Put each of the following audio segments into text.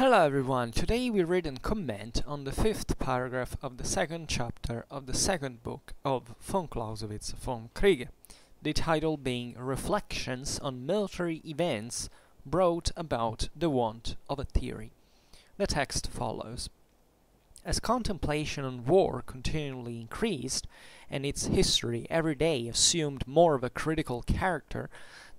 Hello everyone, today we read and comment on the fifth paragraph of the second chapter of the second book of von Clausewitz Vom Kriege, the title being Reflections on Military Events Brought About the Want of a Theory. The text follows. As contemplation on war continually increased, and its history every day assumed more of a critical character,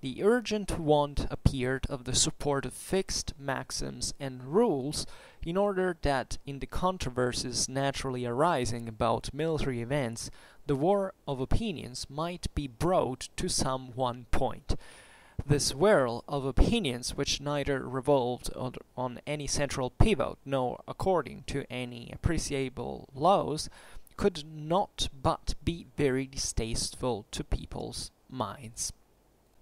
the urgent want appeared of the support of fixed maxims and rules in order that in the controversies naturally arising about military events the war of opinions might be brought to some one point. This whirl of opinions, which neither revolved on, on any central pivot nor according to any appreciable laws, could not but be very distasteful to people's minds.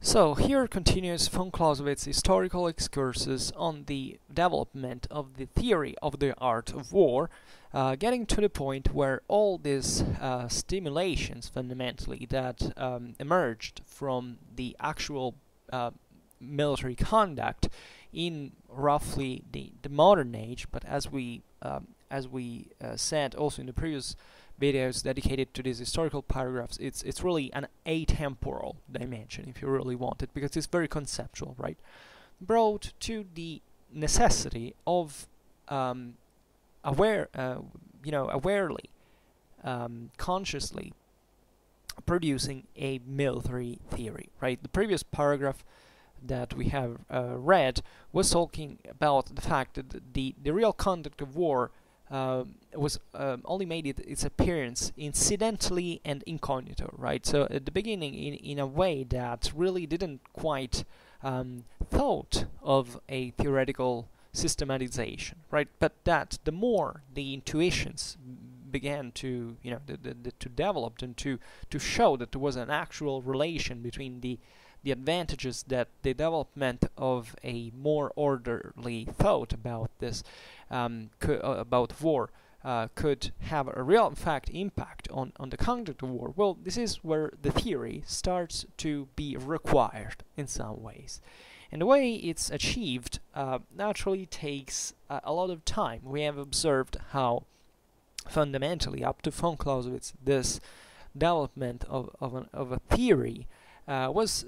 So here continues von Clausewitz's historical excursus on the development of the theory of the art of war, uh, getting to the point where all these uh, stimulations fundamentally that um, emerged from the actual uh, military conduct in roughly the, the modern age, but as we um, as we uh, said also in the previous videos dedicated to these historical paragraphs, it's it's really an atemporal dimension if you really want it, because it's very conceptual, right? Brought to the necessity of um, aware, uh, you know, awarely, um, consciously producing a military theory, right? The previous paragraph that we have uh, read was talking about the fact that the, the real conduct of war uh, was um, only made it, its appearance incidentally and incognito, right? So at the beginning, in, in a way that really didn't quite um, thought of a theoretical systematization, right? But that the more the intuitions began to, you know, the, the, the, to develop and to to show that there was an actual relation between the the advantages that the development of a more orderly thought about this um, uh, about war uh, could have a real in fact impact on, on the conduct of war. Well this is where the theory starts to be required in some ways. And the way it's achieved uh, naturally takes uh, a lot of time. We have observed how fundamentally up to von Clausewitz this development of, of, an, of a theory uh, was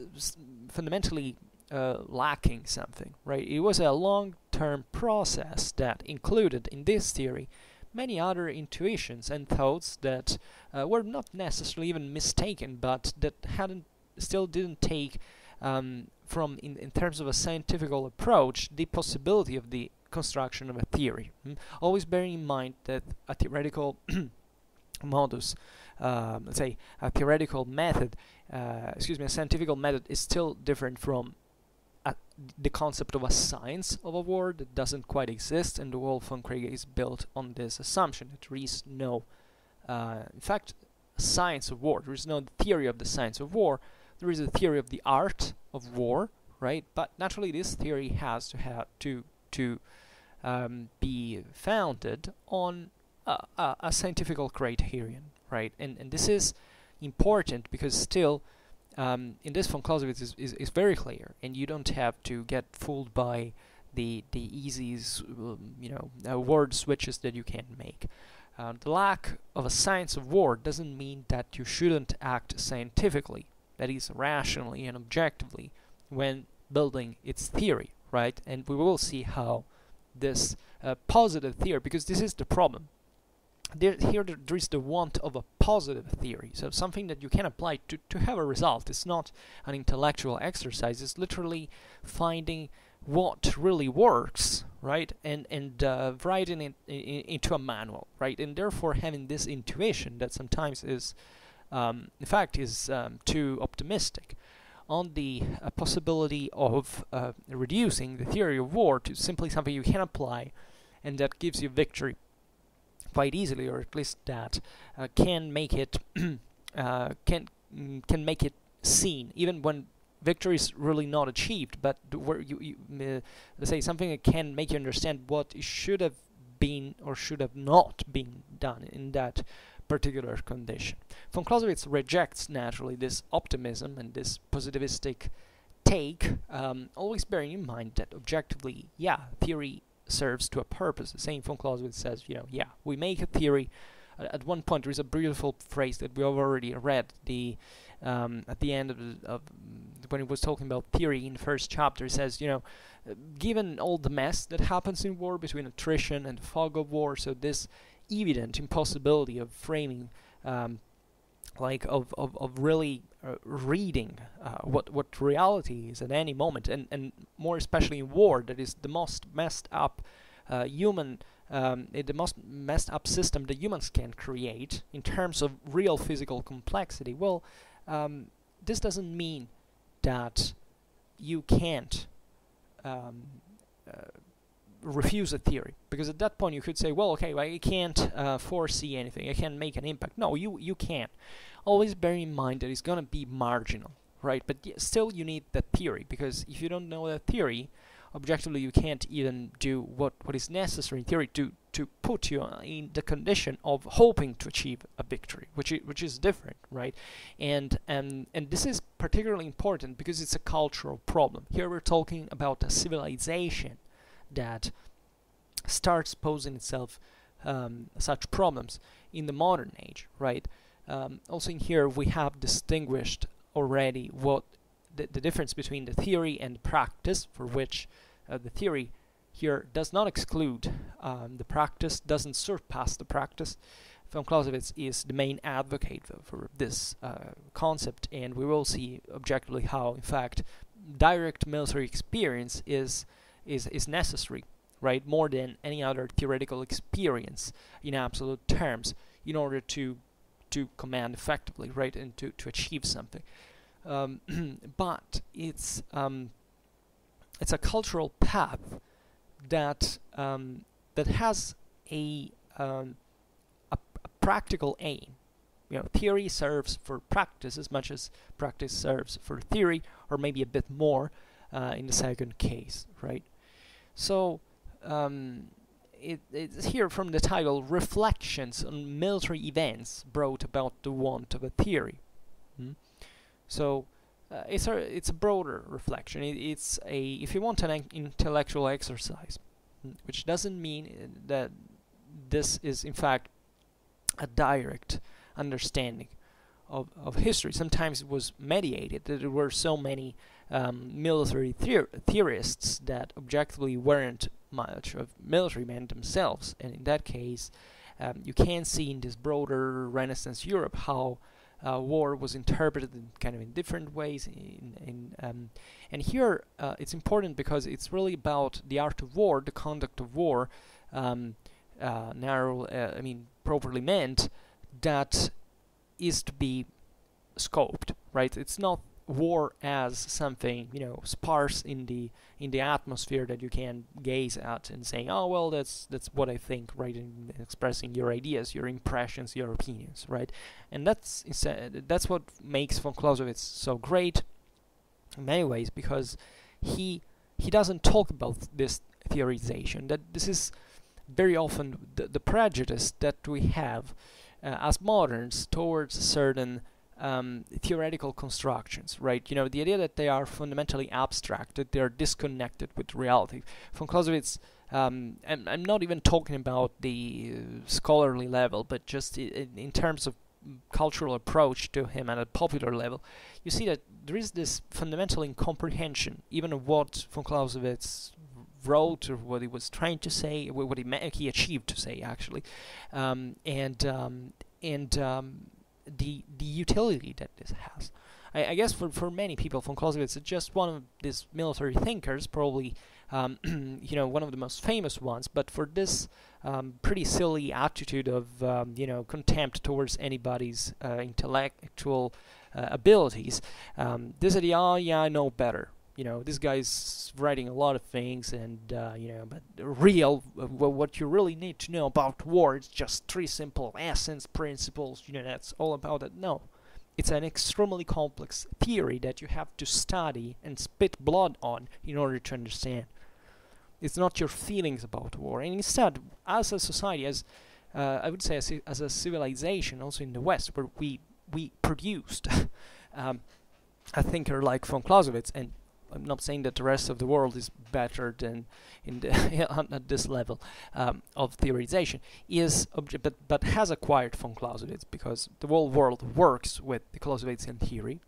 fundamentally uh, lacking something, right? It was a long-term process that included, in this theory, many other intuitions and thoughts that uh, were not necessarily even mistaken, but that hadn't still didn't take um, from in, in terms of a scientific approach the possibility of the construction of a theory. Mm? Always bearing in mind that a theoretical modus, um, let's say a theoretical method, uh, excuse me, a scientific method is still different from a, the concept of a science of a war that doesn't quite exist, and the Wolf Vom Kriege is built on this assumption that there is no, uh, in fact, science of war. There is no theory of the science of war. There is a theory of the art of war, right? But naturally, this theory has to have to to um, be founded on a, a, a scientific criterion, right? And and this is important because still um, in this von Clausewitz is, is, is, very clear and you don't have to get fooled by the the easy um, you know uh, word switches that you can make. Uh, the lack of a science of war doesn't mean that you shouldn't act scientifically, that is rationally and objectively when building its theory, right? And we will see how this uh, positive theory, because this is the problem. There, here there is the want of a positive theory, so something that you can apply to, to have a result. It's not an intellectual exercise, it's literally finding what really works, right, and, and uh, writing it in, into a manual, right, and therefore having this intuition that sometimes is, um, in fact, is um, too optimistic on the uh, possibility of uh, reducing the theory of war to simply something you can apply and that gives you victory quite easily or at least that uh, can make it uh, can mm, can make it seen even when victory is really not achieved but where you, you uh, let's say something that can make you understand what should have been or should have not been done in that particular condition. Von Clausewitz rejects naturally this optimism and this positivistic take, um, always bearing in mind that objectively, yeah, theory serves to a purpose. The same von Clausewitz says, you know, yeah, we make a theory. at one point, there is a beautiful phrase that we have already read. The um, at the end of, the, of when he was talking about theory in the first chapter, he says, you know, given all the mess that happens in war between attrition and fog of war, so this evident impossibility of framing, um, like of, of, of really uh, reading uh, what what reality is at any moment, and and more especially in war, that is the most messed up uh, human. Um, the most messed up system that humans can create in terms of real physical complexity. Well, um, this doesn't mean that you can't um, uh, refuse a theory. Because at that point you could say well okay well, I can't uh, foresee anything. I can't make an impact. No you you can. Always bear in mind that it's gonna be marginal right? But still you need that theory. Because if you don't know that theory objectively you can't even do what what is necessary in theory to to put you in the condition of hoping to achieve a victory which which is different right? And and and this is particularly important because it's a cultural problem. Here we're talking about a civilization that starts posing itself um, such problems in the modern age right um, also in here we have distinguished already what the, the difference between the theory and practice, for which uh, the theory here does not exclude um, the practice, doesn't surpass the practice. Von Clausewitz is the main advocate for, for this uh, concept, and we will see objectively how, in fact, direct military experience is is is necessary, right? More than any other theoretical experience in absolute terms, in order to to command effectively, right, and to to achieve something um, but it's um, it's a cultural path that um, that has a, um, a, a practical aim. You know, theory serves for practice as much as practice serves for theory, or maybe a bit more uh, in the second case, right? So um, it, it's here from the title reflections on military events brought about the want of a theory hmm? So uh, it's a it's a broader reflection. It, it's a if you want an intellectual exercise, mm, which doesn't mean uh, that this is in fact a direct understanding of, of history. Sometimes it was mediated. That there were so many um, military theor theorists that objectively weren't much of military men themselves, and in that case, um, you can see in this broader Renaissance Europe how uh, war was interpreted in kind of in different ways. In, in um, and here uh, it's important because it's really about the art of war, the conduct of war, um, uh, narrow, uh, I mean properly meant, that is to be scoped, right? It's not war as something you know sparse in the in the atmosphere that you can gaze at and saying oh well that's that's what i think right in expressing your ideas your impressions your opinions right? And that's that's what makes von clausewitz so great in many ways because he he doesn't talk about this theorization that this is very often the, the prejudice that we have uh, as moderns towards certain um, theoretical constructions, right? You know, the idea that they are fundamentally abstract, that they are disconnected with reality. Von Clausewitz, um, and I'm not even talking about the uh, scholarly level, but just in, in terms of cultural approach to him at a popular level, you see that there is this fundamental incomprehension, even of what von Clausewitz wrote or what he was trying to say, what he he achieved to say actually, um, and um, and um, the the utility that this has. I, I, guess for, for many people, von Clausewitz is just one of these military thinkers, probably um, you know one of the most famous ones. But for this um, pretty silly attitude of um, you know contempt towards anybody's uh, intellectual uh, abilities, um, this idea, oh yeah, I know better. You know, this guy's writing a lot of things, and uh, you know, but real, what you really need to know about war is just three simple essence principles. You know, that's all about it. No, it's an extremely complex theory that you have to study and spit blood on in order to understand. It's not your feelings about war, and instead, as a society, as uh, I would say, as a, as a, civilization, also in the West, where we we produced um, a thinker like von Clausewitz and I'm not saying that the rest of the world is better than in the at this level um, of theorization, is but but has acquired von Clausewitz because the whole world works with the Clausewitzian theory.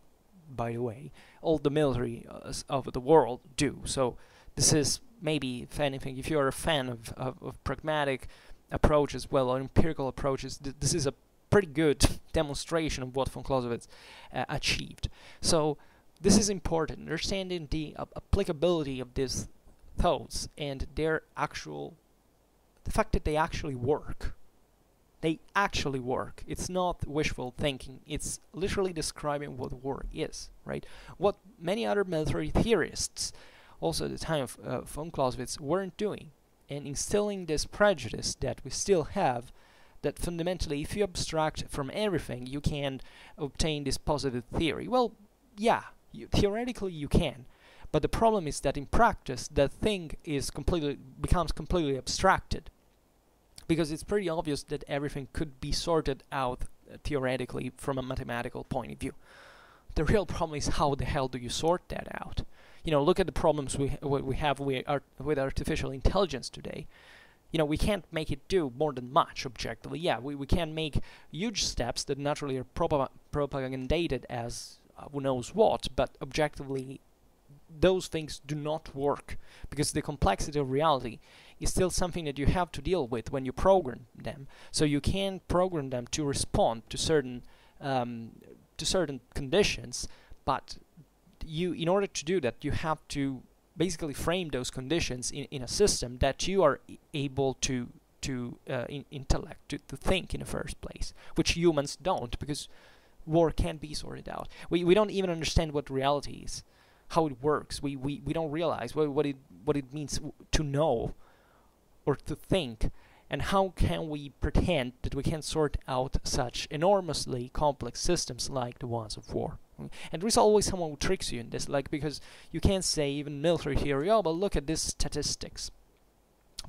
By the way, all the military uh, of the world do. So this is maybe, if anything, if you're a fan of, of, of pragmatic approaches, well, or empirical approaches, th this is a pretty good demonstration of what von Clausewitz uh, achieved. So this is important, understanding the uh, applicability of these thoughts and their actual, the fact that they actually work. They actually work. It's not wishful thinking. It's literally describing what war is, right? What many other military theorists, also at the time of uh, von Clausewitz, weren't doing, and instilling this prejudice that we still have that fundamentally if you abstract from everything you can obtain this positive theory. Well, yeah, you, theoretically you can, but the problem is that in practice that thing is completely becomes completely abstracted because it's pretty obvious that everything could be sorted out uh, theoretically from a mathematical point of view. The real problem is how the hell do you sort that out? You know, look at the problems we ha we have with, art with artificial intelligence today you know, we can't make it do more than much objectively. Yeah, we, we can make huge steps that naturally are prop propagated as who knows what, but objectively those things do not work because the complexity of reality is still something that you have to deal with when you program them. So you can program them to respond to certain um, to certain conditions, but you in order to do that you have to basically frame those conditions in, in a system that you are able to to uh, in intellect to, to think in the first place which humans don't because war can't be sorted out. We, we don't even understand what reality is how it works. We, we, we don't realize what, what it what it means to know or to think. And how can we pretend that we can sort out such enormously complex systems like the ones of war? And there is always someone who tricks you in this, like because you can't say even military theory, oh, but look at these statistics.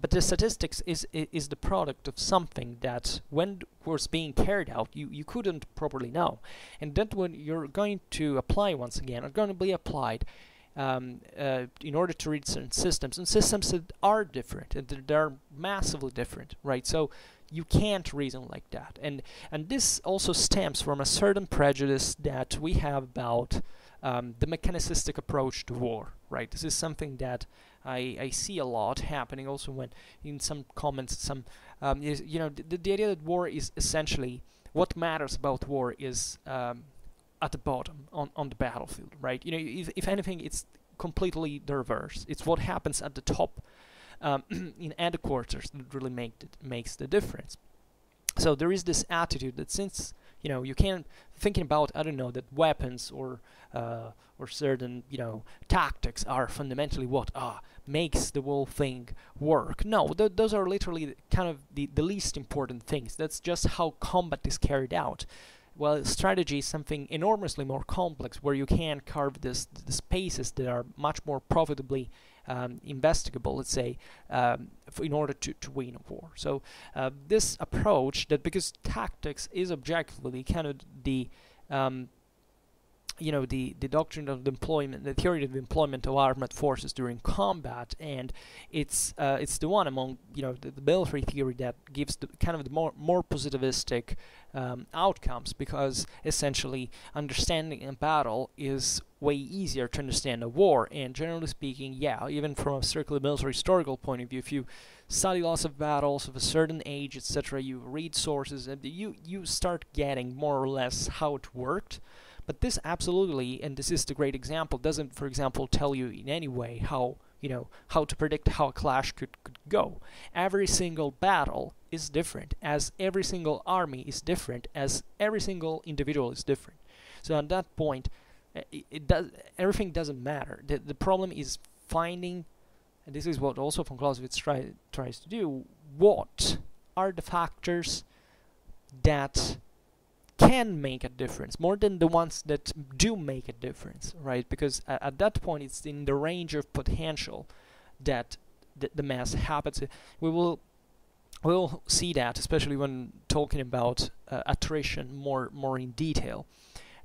But the statistics is is the product of something that when was being carried out, you, you couldn't properly know. And that when you're going to apply once again, are going to be applied um, uh, in order to read certain systems. And systems that are different, and they're massively different, right? So you can't reason like that and and this also stems from a certain prejudice that we have about um, the mechanicistic approach to war right this is something that I, I see a lot happening also when in some comments some um, is, you know the, the idea that war is essentially what matters about war is um, at the bottom on, on the battlefield right you know if, if anything it's completely the reverse it's what happens at the top um, in headquarters that really make makes the difference. So there is this attitude that since you know you can't thinking about I don't know that weapons or uh, or certain you know tactics are fundamentally what ah makes the whole thing work. No, th those are literally kind of the the least important things. That's just how combat is carried out. Well, strategy is something enormously more complex, where you can carve this the spaces that are much more profitably um, investigable, let's say, um, in order to, to win a war. So uh, this approach that because tactics is objectively kind of the um, you know the the doctrine of the employment the theory of the employment of armed forces during combat and it's uh, it's the one among you know the, the, military theory that gives the kind of the more more positivistic um, outcomes because essentially understanding a battle is way easier to understand a war. And generally speaking yeah even from a strictly military historical point of view if you study lots of battles of a certain age etc you read sources and you you start getting more or less how it worked but this absolutely, and this is the great example, doesn't, for example, tell you in any way how you know how to predict how a clash could, could go. Every single battle is different, as every single army is different, as every single individual is different. So at that point, eh, it, it does everything doesn't matter. The the problem is finding, and this is what also von Clausewitz try, tries to do. What are the factors that can make a difference more than the ones that do make a difference right because at, at that point it's in the range of potential that the, the mass happens we will we'll see that especially when talking about uh, attrition more more in detail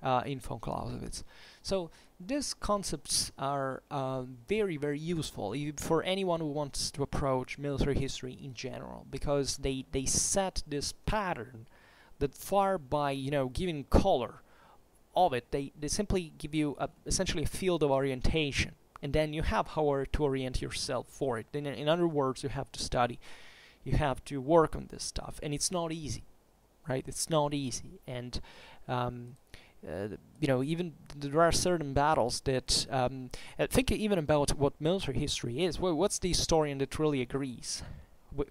uh, in von Clausewitz. So these concepts are uh, very very useful for anyone who wants to approach military history in general because they they set this pattern that far by you know giving color of it they, they simply give you a, essentially a field of orientation. And then you have how to orient yourself for it. In, in other words you have to study you have to work on this stuff. And it's not easy right? It's not easy. And um, uh, you know, even there are certain battles that um, think even about what military history is. Well, what's the historian that really agrees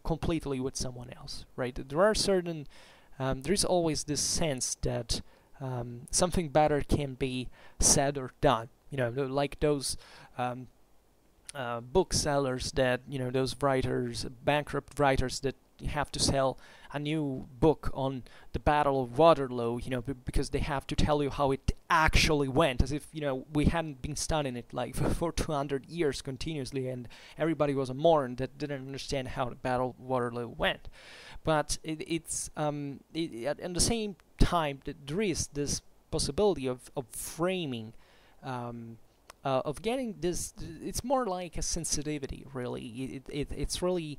completely with someone else, right? There are certain, um, there is always this sense that um, something better can be said or done. You know, like those um, uh, booksellers that you know, those writers, bankrupt writers that have to sell a new book on the Battle of Waterloo, you know, because they have to tell you how it actually went, as if you know we hadn't been studying it like for 200 years continuously, and everybody was a moron that didn't understand how the Battle of Waterloo went. But it, it's um, it, at, at the same time that there is this possibility of of framing. Um, uh, of getting this, it's more like a sensitivity, really. It, it, it's really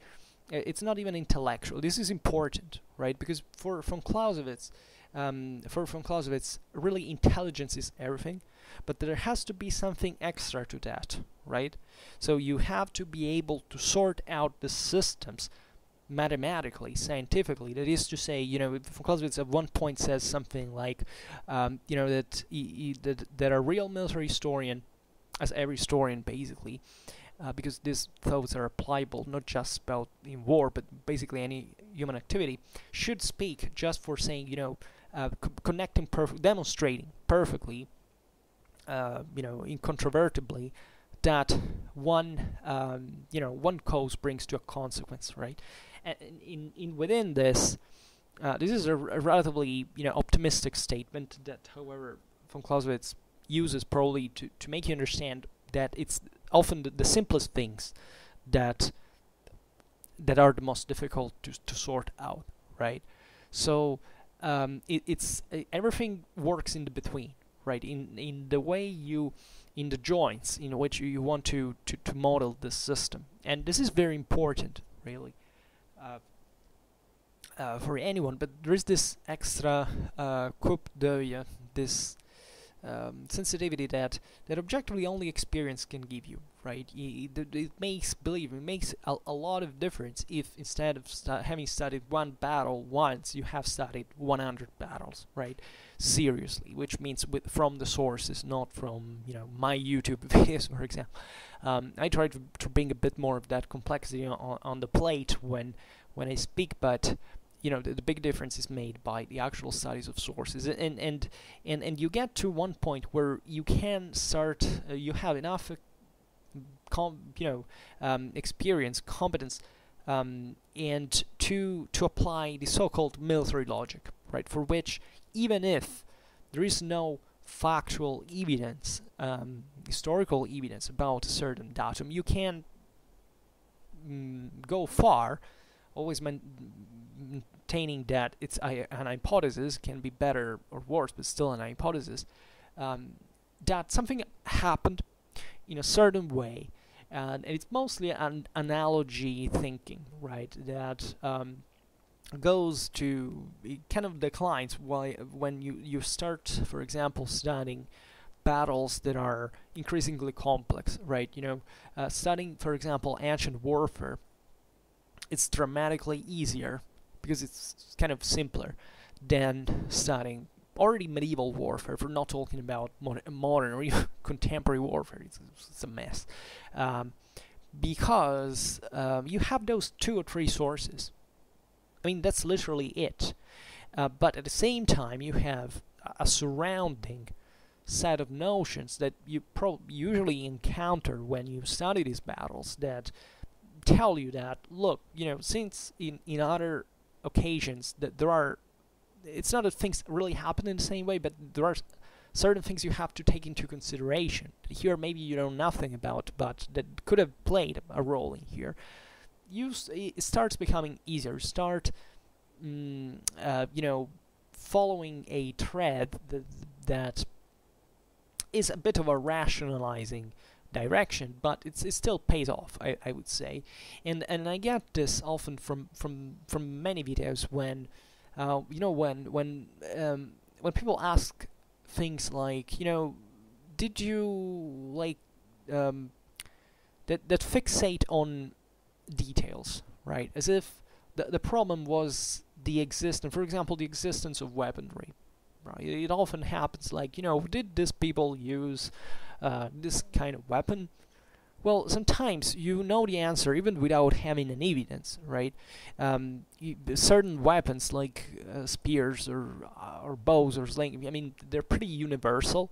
it's not even intellectual. This is important, right? Because for von Clausewitz, um, for von Clausewitz, really intelligence is everything, but there has to be something extra to that, right? So you have to be able to sort out the systems mathematically, scientifically. That is to say, you know, von Clausewitz at one point says something like, um, you know, that, that that a real military historian, as every historian basically, uh, because these thoughts are applicable not just about in war, but basically any human activity, should speak just for saying, you know, uh, connecting, perfect, demonstrating perfectly, uh, you know, incontrovertibly, that one, um, you know, one cause brings to a consequence, right? And in, in within this, uh, this is a, a relatively, you know, optimistic statement that, however, von Clausewitz uses probably to, to make you understand that it's often the, the simplest things that that are the most difficult to, to sort out, right? So um, it, it's uh, everything works in the between, right? In in the way you in the joints in which you want to, to, to model this system, and this is very important, really, uh, uh, for anyone. But there is this extra uh, coup d'oeil, this um, sensitivity that that objectively only experience can give you right? It, it, it makes believe it makes a, a, lot of difference if instead of stu having studied one battle once you have studied 100 battles right? Seriously which means from the sources not from you know my youtube videos for example. Um, i try to, to bring a bit more of that complexity on, on the plate when when i speak but you know the, the, big difference is made by the actual studies of sources. And and and and you get to one point where you can start uh, you have enough uh, you know um, experience competence um, and to to apply the so-called military logic right? For which even if there is no factual evidence um, historical evidence about a certain datum you can mm, go far always maintaining that it's an hypothesis can be better or worse, but still an hypothesis, um, that something happened in a certain way, and it's mostly an analogy thinking, right? That um, goes to kind of declines why when you you start, for example, studying battles that are increasingly complex, right? You know, uh, studying, for example, ancient warfare it's dramatically easier because it's kind of simpler than studying already medieval warfare. If we're not talking about modern, modern or even contemporary warfare, it's, it's a mess. Um, because um, you have those two or three sources. I mean, that's literally it. Uh, but at the same time, you have a surrounding set of notions that you usually encounter when you study these battles that tell you that look you know since in in other occasions that there are it's not that things really happen in the same way but there are certain things you have to take into consideration. Here maybe you know nothing about but that could have played a role in here. You it starts becoming easier. Start mm, uh, you know following a thread that that is a bit of a rationalizing direction, but it's, it still pays off, I, I would say. And and I get this often from from from many videos when, uh, you know, when when um, when people ask things like, you know, did you like um, that that fixate on details, right? As if the the problem was the existence, for example, the existence of weaponry. Right? It often happens like, you know, did these people use uh, this kind of weapon? Well, sometimes you know the answer even without having an evidence, right? Um, certain weapons like uh, spears or uh, or bows or sling, I mean, they're pretty universal,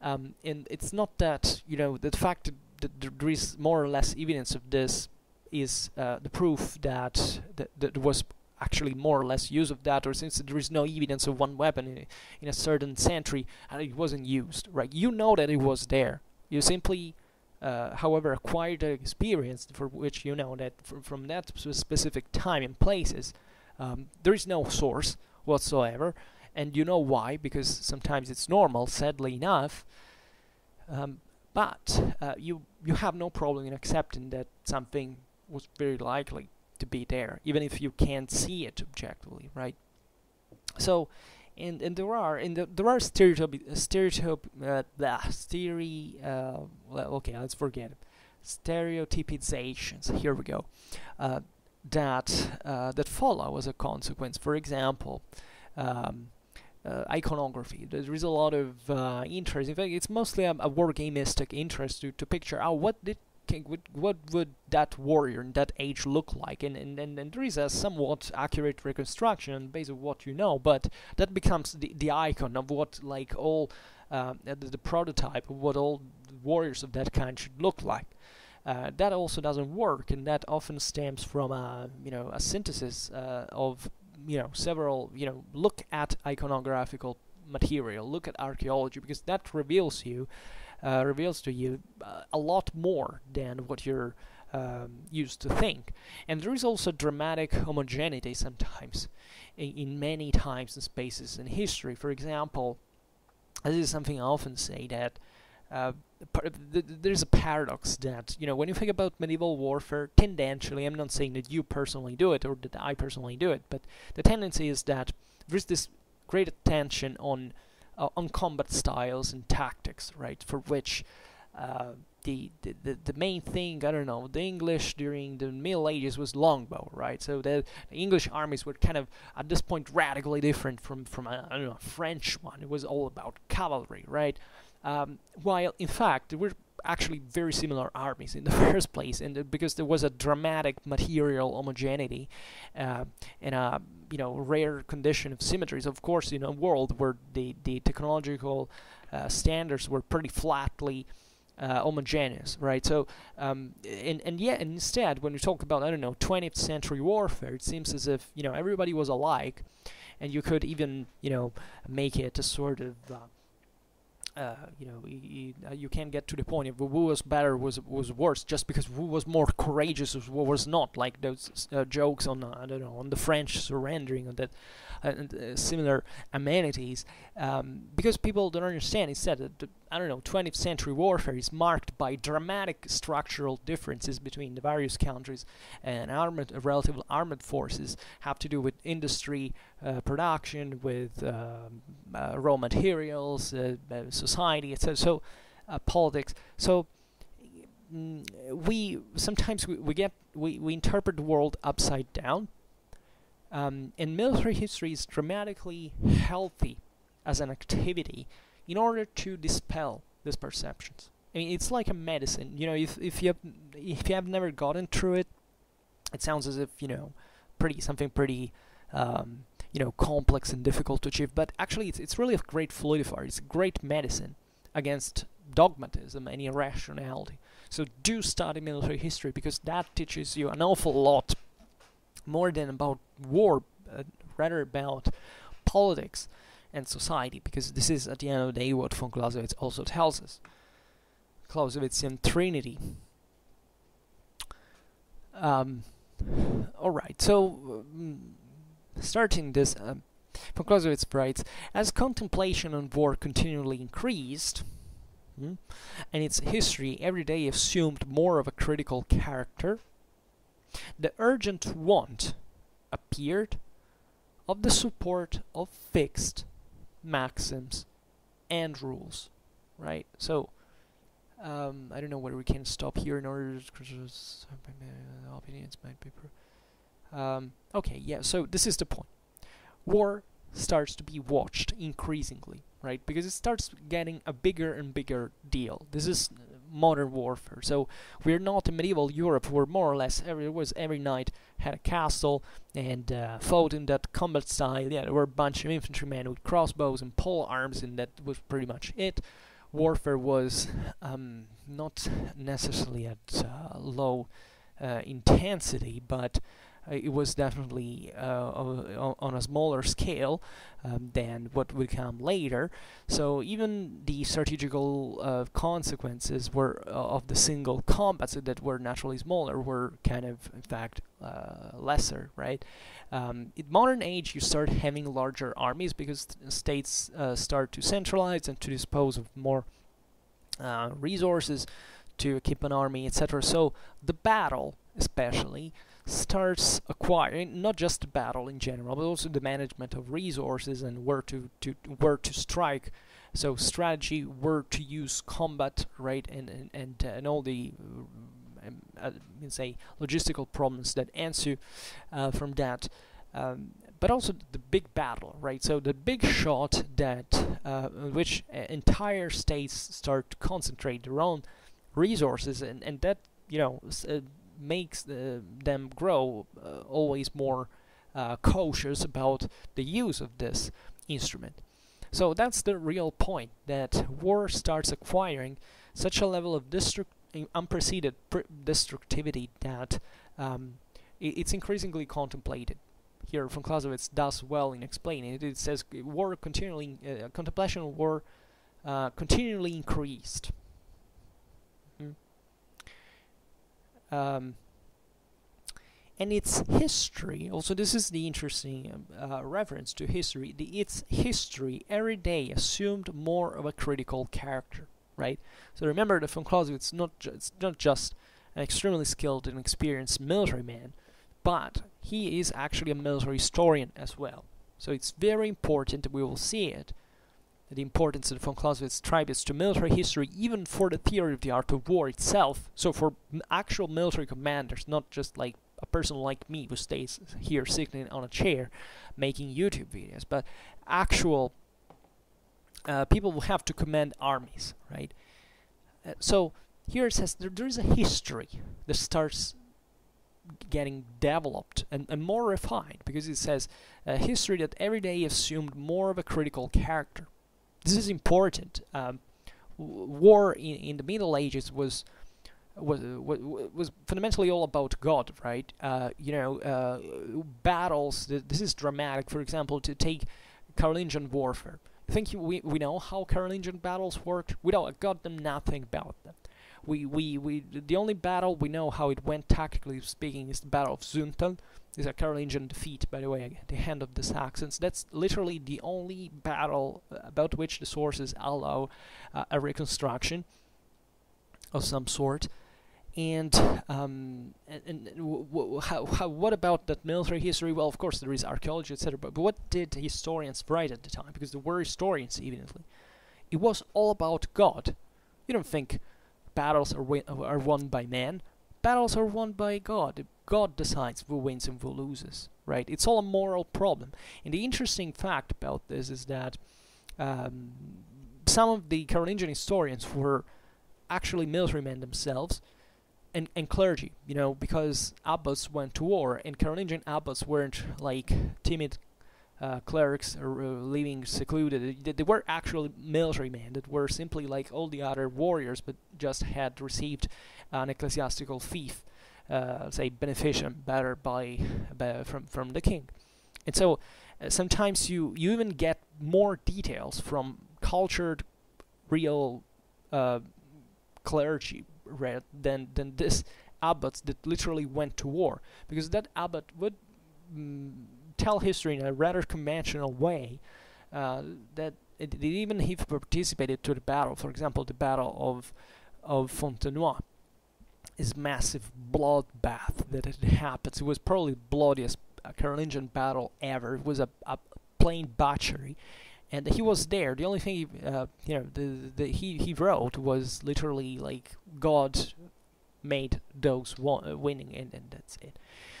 um, and it's not that you know the fact that there is more or less evidence of this is uh, the proof that, that that there was actually more or less use of that, or since there is no evidence of one weapon in, in a certain century and it wasn't used, right? You know that it was there. You simply, uh, however, acquired the experience for which you know that fr from that specific time and places, um, there is no source whatsoever, and you know why because sometimes it's normal, sadly enough. Um, but uh, you you have no problem in accepting that something was very likely to be there, even if you can't see it objectively, right? So, and and there are and the, there are stereotype stereotype uh, blah, uh, okay let's forget it stereotypizations here we go uh, that uh, that follow as a consequence for example um, uh, iconography. There is a lot of uh, interest. In fact, it's mostly a, a war gamistic interest to, to picture out what did what, would that warrior in that age look like? And, and, and, and there is a somewhat accurate reconstruction based on what you know, but that becomes the, the icon of what like all uh, the, the, prototype of what all warriors of that kind should look like. Uh, that also doesn't work, and that often stems from a you know a synthesis uh, of you know several you know look at iconographical material, look at archaeology, because that reveals you uh, reveals to you uh, a lot more than what you're um, used to think. And there is also dramatic homogeneity sometimes in, in many times and spaces in history. For example, this is something I often say that uh, th there's a paradox that you know when you think about medieval warfare tendentially i'm not saying that you personally do it or that i personally do it but the tendency is that there's this great attention on uh, on combat styles and tactics, right? For which uh, the, the, the main thing, I don't know, the English during the Middle Ages was longbow, right? So the, the English armies were kind of at this point radically different from from a, I don't know a French one. It was all about cavalry, right? Um, while in fact there were actually very similar armies in the first place, and uh, because there was a dramatic material homogeneity uh, and a you know rare condition of symmetries. Of course, in a world where the the technological uh, standards were pretty flatly uh, homogeneous, right? So, um, and and yet instead, when you talk about I don't know 20th century warfare, it seems as if you know everybody was alike, and you could even you know make it a sort of uh, uh, you know, you, uh, you can't get to the point of who was better, was was worse, just because who was more courageous, who was not. Like those uh, jokes on, uh, I don't know, on the French surrendering, on that and uh, similar amenities um, because people don't understand. Instead that the, I don't know 20th century warfare is marked by dramatic structural differences between the various countries and armored uh, relative armored forces have to do with industry uh, production with um, uh, raw materials uh, uh, society etc so politics. So mm, we sometimes we, we get we, we interpret the world upside down um, and military history is dramatically healthy as an activity in order to dispel these perceptions. I mean, it's like a medicine. You know, if if you have, if you have never gotten through it, it sounds as if you know, pretty something pretty, um, you know, complex and difficult to achieve. But actually, it's it's really a great fluidifier. It's a great medicine against dogmatism and irrationality. So do study military history because that teaches you an awful lot more than about war, uh, rather about politics and society, because this is at the end of the day what von Clausewitz also tells us. Clausewitzian Trinity. Um, all right, so um, starting this uh, Von Clausewitz writes, as contemplation on war continually increased, hmm, and its history every day assumed more of a critical character, the urgent want appeared of the support of fixed maxims and rules, right? So, um, I don't know whether we can stop here in order to opinions might be. Um, okay, yeah. So this is the point. War starts to be watched increasingly, right? Because it starts getting a bigger and bigger deal. This is modern warfare. So we're not in medieval Europe where more or less every was every knight had a castle and uh, fought in that combat style. Yeah, there were a bunch of infantrymen with crossbows and pole arms, and that was pretty much it. Warfare was um, not necessarily at uh, low uh, intensity, but it was definitely uh, on a smaller scale um, than what would come later. So even the strategical uh, consequences were of the single combats that were naturally smaller were kind of, in fact, lesser, right? Um, in modern age, you start having larger armies because states uh, start to centralize and to dispose of more uh, resources to keep an army, etc. So the battle, especially, starts acquiring not just the battle in general, but also the management of resources and where to, to where to strike. So strategy, where to use combat, right, and and and, uh, and all the um, uh, say logistical problems that ensue uh, from that. Um, but also the big battle, right? So the big shot that uh, which uh, entire states start to concentrate their own resources, and and that you know uh, makes the, them grow uh, always more uh, cautious about the use of this instrument. So that's the real point, that war starts acquiring such a level of unprecedented destructivity that um, it's increasingly contemplated. Here, von Clausewitz does well in explaining it. It says war continually, uh, contemplation of war uh, continually increased. Um, and its history also this is the interesting uh, reference to history the, its history every day assumed more of a critical character right? So remember that von Clausewitz not it's not just an extremely skilled and experienced military man but he is actually a military historian as well. So it's very important that we will see it the importance of von Clausewitz attributes to military history, even for the theory of the art of war itself. So for actual military commanders, not just like a person like me who stays here sitting on a chair making YouTube videos, but actual uh, people who have to command armies, right? Uh, so here it says there, there is a history that starts getting developed and, and more refined because it says a history that every day assumed more of a critical character this is important. Um, war in, in the Middle Ages was was was fundamentally all about God, right? Uh, you know, uh, battles. Th this is dramatic. For example, to take Carolingian warfare. I think we we know how Carolingian battles worked. We know goddamn nothing about them. We we we the only battle we know how it went tactically speaking is the Battle of Süntel, is a Carolingian defeat, by the way, the hand of the Saxons. That's literally the only battle uh, about which the sources allow uh, a reconstruction of some sort. And, um, and, and how, how, what about that military history? Well, of course, there is archaeology, etc. But, but what did historians write at the time? Because there were historians, evidently. It was all about God. You don't think battles are, are won by men. Battles are won by God. God decides who wins and who loses, right? It's all a moral problem. And the interesting fact about this is that um, some of the Carolingian historians were actually military men themselves and, and clergy, you know, because abbots went to war, and Carolingian abbots weren't like timid uh, clerics uh, living secluded. They, they were actually military men that were simply like all the other warriors, but just had received an ecclesiastical fief uh, say beneficium better by, by, from from the king and so uh, sometimes you you even get more details from cultured real uh, clergy than than this abbots that literally went to war because that abbot would mm, tell history in a rather conventional way. Uh, that it, even if participated to the battle, for example, the battle of of Fontenoy, this massive bloodbath that it happens. It was probably the bloodiest Carolingian battle ever. It was a, a plain butchery, and he was there. The only thing he, uh, you know, the, the he he wrote was literally like God made those winning, and, and that's it.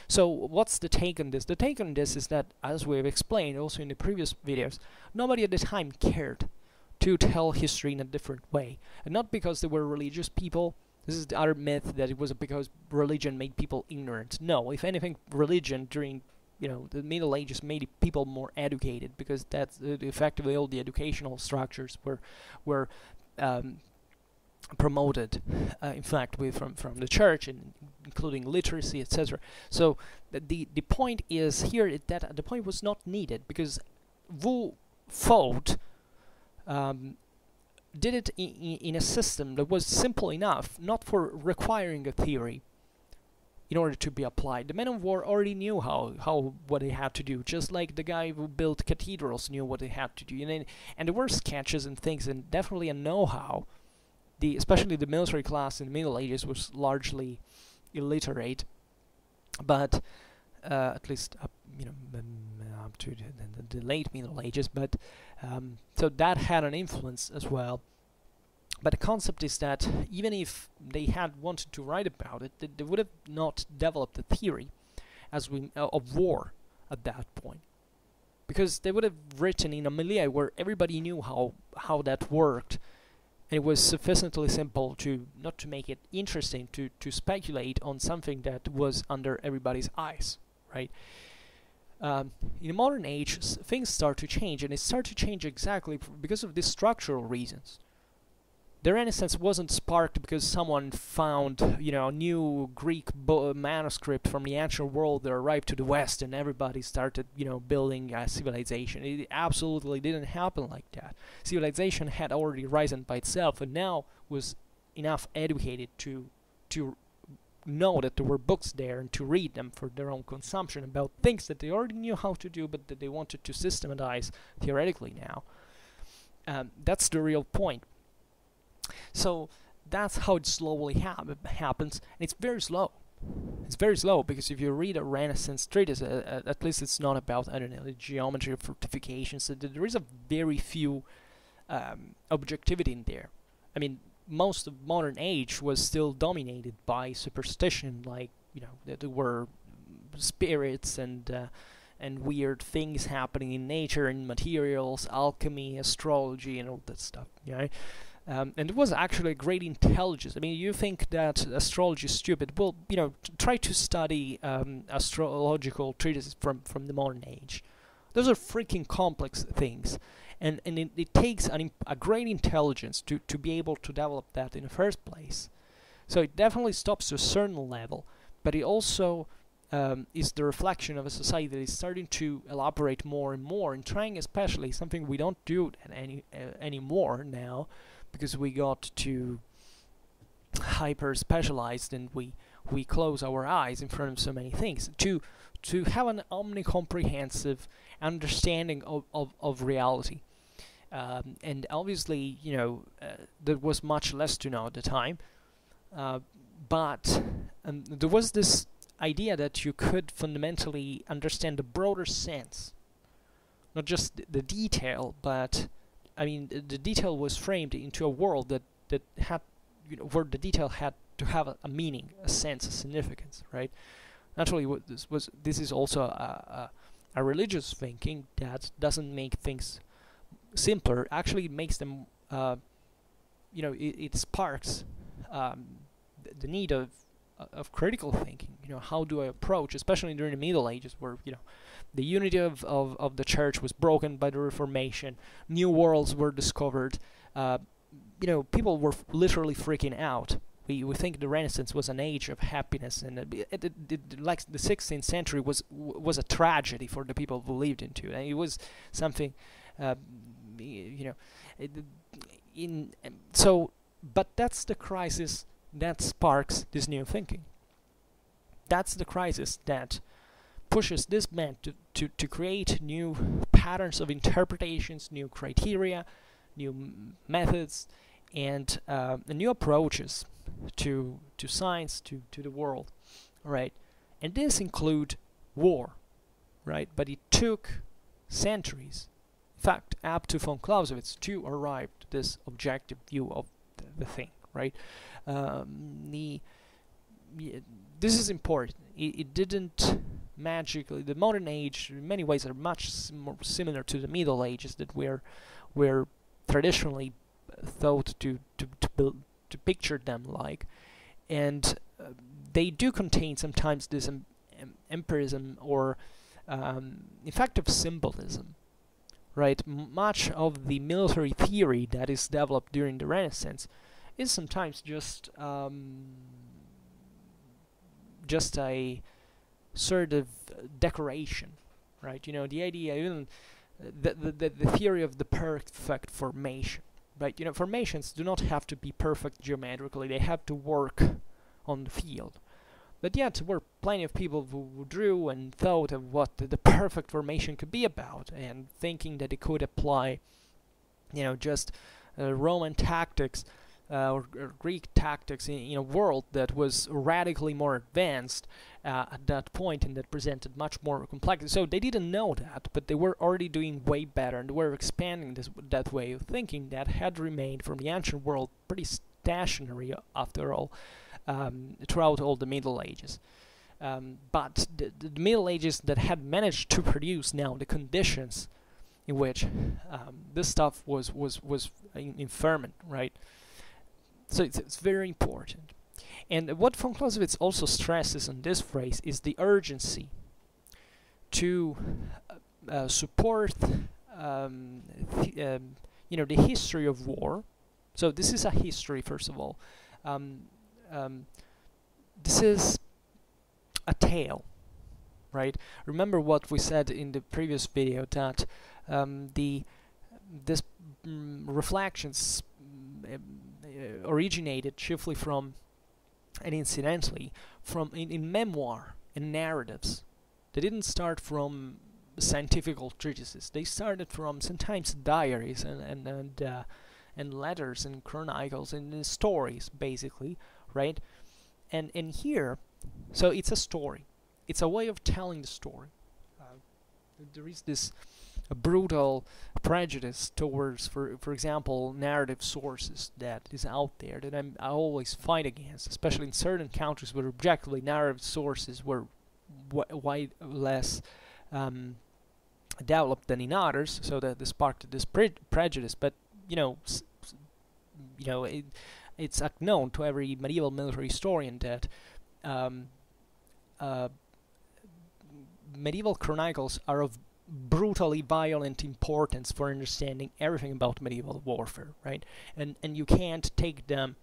So what's the take on this? The take on this is that, as we've explained also in the previous videos, nobody at the time cared to tell history in a different way, and not because they were religious people. This is the other myth that it was because religion made people ignorant. No, if anything, religion during you know the Middle Ages made people more educated because that's uh, effectively all the educational structures were were um, promoted uh, in fact with from from the church and including literacy etc so the, the the point is here that the point was not needed because Wu fought um, did it in, in a system that was simple enough not for requiring a theory in order to be applied. The men of war already knew how, how what they had to do, just like the guy who built cathedrals knew what they had to do. And, and there were sketches and things, and definitely a know-how the especially the military class in the Middle Ages was largely illiterate, but uh, at least up, you know up to the, the, the, late Middle Ages. But um, so that had an influence as well. But the concept is that even if they had wanted to write about it, they, would have not developed a theory as we uh, of war at that point because they would have written in a milieu where everybody knew how how that worked it was sufficiently simple to not to make it interesting to to speculate on something that was under everybody's eyes right? Um, in the modern age things start to change and it start to change exactly because of these structural reasons the Renaissance wasn't sparked because someone found, you know, a new Greek manuscript from the ancient world that arrived to the West, and everybody started, you know, building a civilization. It absolutely didn't happen like that. Civilization had already risen by itself, and now was enough educated to to know that there were books there and to read them for their own consumption about things that they already knew how to do, but that they wanted to systematize theoretically now. Um, that's the real point. So that's how it slowly happens, and it's very slow. It's very slow because if you read a Renaissance treatise, uh, uh, at least it's not about I don't know geometry of fortifications. There is a very few um, objectivity in there. I mean, most of modern age was still dominated by superstition, like you know there were spirits and uh, and weird things happening in nature and materials, alchemy, astrology, and all that stuff. You know? Um, and it was actually a great intelligence. I mean, you think that astrology is stupid? Well, you know, try to study um, astrological treatises from from the modern age. Those are freaking complex things, and and it, it takes an, a great intelligence to to be able to develop that in the first place. So it definitely stops to a certain level, but it also um, is the reflection of a society that is starting to elaborate more and more and trying, especially something we don't do any uh, anymore now because we got too hyper specialized and we we close our eyes in front of so many things. To to have an omnicomprehensive understanding of, of, of reality. Um, and obviously you know uh, there was much less to know at the time. Uh, but um, there was this idea that you could fundamentally understand the broader sense. Not just the detail but I mean, the detail was framed into a world that that had, you know, where the detail had to have a, a meaning, a sense, a significance, right? Naturally, this was this is also a, a, a religious thinking that doesn't make things simpler. Actually, makes them, uh, you know, it, it sparks um, the, the need of of critical thinking. You know, how do I approach, especially during the Middle Ages, where you know the unity of, of, of the church was broken by the Reformation. New worlds were discovered. Uh, you know, people were literally freaking out. We, we think the Renaissance was an age of happiness, and it, it, it, like the 16th century was was a tragedy for the people who lived into it. And it was something, uh, you know, in so. But that's the crisis that sparks this new thinking. That's the crisis that pushes this man to, to, to create new patterns of interpretations, new criteria, new methods, and uh, new approaches to to science, to, to the world, right? And this include war, right? But it took centuries, in fact, up to von Clausewitz to arrive to this objective view of the, the thing, right? Um, the this is important. It, it, didn't magically. The modern age, in many ways, are much more similar to the Middle Ages that we're we're traditionally thought to to to, build, to picture them like, and uh, they do contain sometimes this em empirism or um, effective symbolism. Right, M much of the military theory that is developed during the Renaissance is sometimes just um, just a sort of decoration, right? You know, the idea, even the, the, the, the theory of the perfect formation, right? You know, formations do not have to be perfect geometrically, they have to work on the field. But yet, there were plenty of people who, who drew and thought of what the, the, perfect formation could be about, and thinking that it could apply, you know, just uh, Roman tactics uh, or, or, Greek tactics in, in, a world that was radically more advanced uh, at that point and that presented much more complexity. So they didn't know that, but they were already doing way better and were expanding this that way of thinking that had remained from the ancient world pretty stationary after all um, throughout all the Middle Ages. Um, but the, the, Middle Ages that had managed to produce now the conditions in which um, this stuff was was was in, in ferment, right? So it's, it's very important. And what von Clausewitz also stresses in this phrase is the urgency to uh, uh, support, um, um, you know, the history of war. So this is a history, first of all. Um, um this is a tale, right? Remember what we said in the previous video that um, the this mm, reflections uh, originated chiefly from, and incidentally, from in, in memoir and narratives. They didn't start from scientific treatises. They started from sometimes diaries and and and, uh, and letters and chronicles and stories, basically, right? And and here, so it's a story. It's a way of telling the story. Uh, there is this brutal prejudice towards, for for example, narrative sources that is out there that I'm, I always fight against, especially in certain countries where objectively narrative sources were way less um, developed than in others, so that this sparked this pre prejudice. But you know, you know, it, it's known to every medieval military historian that um, uh, medieval chronicles are of brutally violent importance for understanding everything about medieval warfare, right? And and you can't take them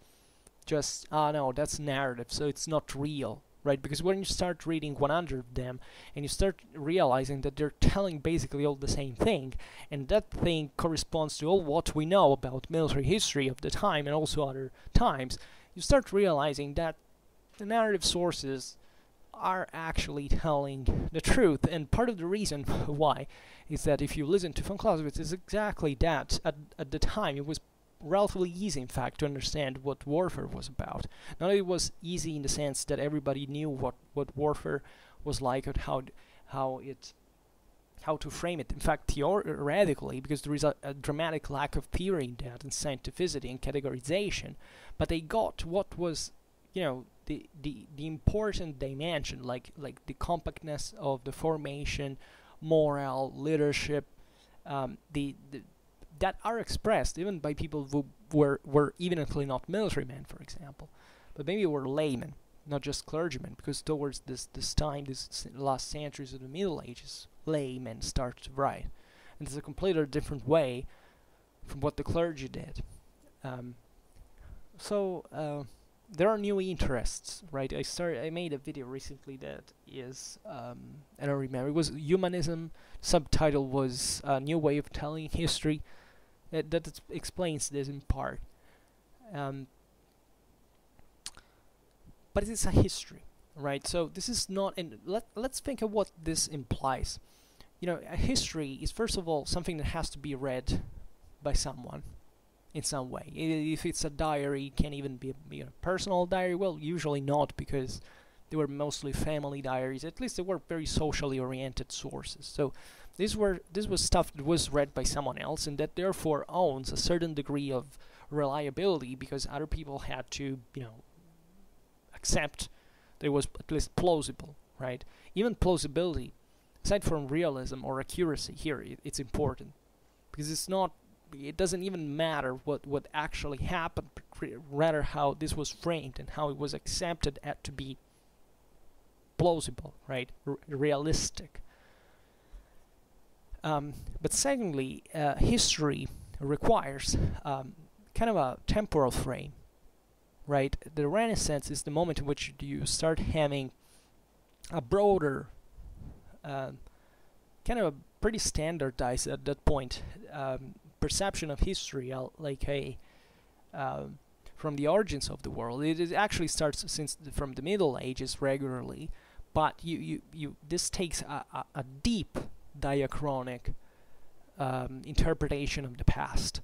just oh no, that's narrative, so it's not real, right? Because when you start reading 100 of them and you start realizing that they're telling basically all the same thing, and that thing corresponds to all what we know about military history of the time and also other times, you start realizing that the narrative sources are actually telling the truth. And part of the reason why is that if you listen to von Clausewitz, it's exactly that. At, at the time, it was relatively easy, in fact, to understand what warfare was about. Not only was easy in the sense that everybody knew what, what warfare was like and how, how it how to frame it. In fact, theoretically, because there is a, a, dramatic lack of theory in that and scientificity and categorization, but they got what was, you know, the, the, the important dimension, like like the compactness of the formation, morale, leadership, um, the, the that are expressed even by people who were were evidently not military men, for example, but maybe were laymen, not just clergymen, because towards this this time, this last centuries of the Middle Ages, laymen start to write, and it's a completely different way from what the clergy did. Um, so. Uh, there are new interests, right? I started, I made a video recently that is, um, I don't remember, it was humanism, subtitle was a new way of telling history, that, that explains this in part. Um, but it's a history, right? So this is not, and let let's think of what this implies. You know, a history is first of all something that has to be read by someone in some way. If it's a diary, it can even be a, be a personal diary. Well, usually not because they were mostly family diaries. At least they were very socially oriented sources. So these were this was stuff that was read by someone else and that therefore owns a certain degree of reliability because other people had to, you know, accept that it was at least plausible, right? Even plausibility, aside from realism or accuracy, here it, it's important because it's not. It doesn't even matter what what actually happened, but rather how this was framed and how it was accepted at to be plausible, right? R- realistic. Um, but secondly, uh, history requires um, kind of a temporal frame, right? The Renaissance is the moment in which you start having a broader, um, kind of a pretty standardized at that point um, perception of history, like a um, from the origins of the world. It, it actually starts since the, from the Middle Ages regularly, but you you, you this takes a, a, a deep diachronic um, interpretation of the past,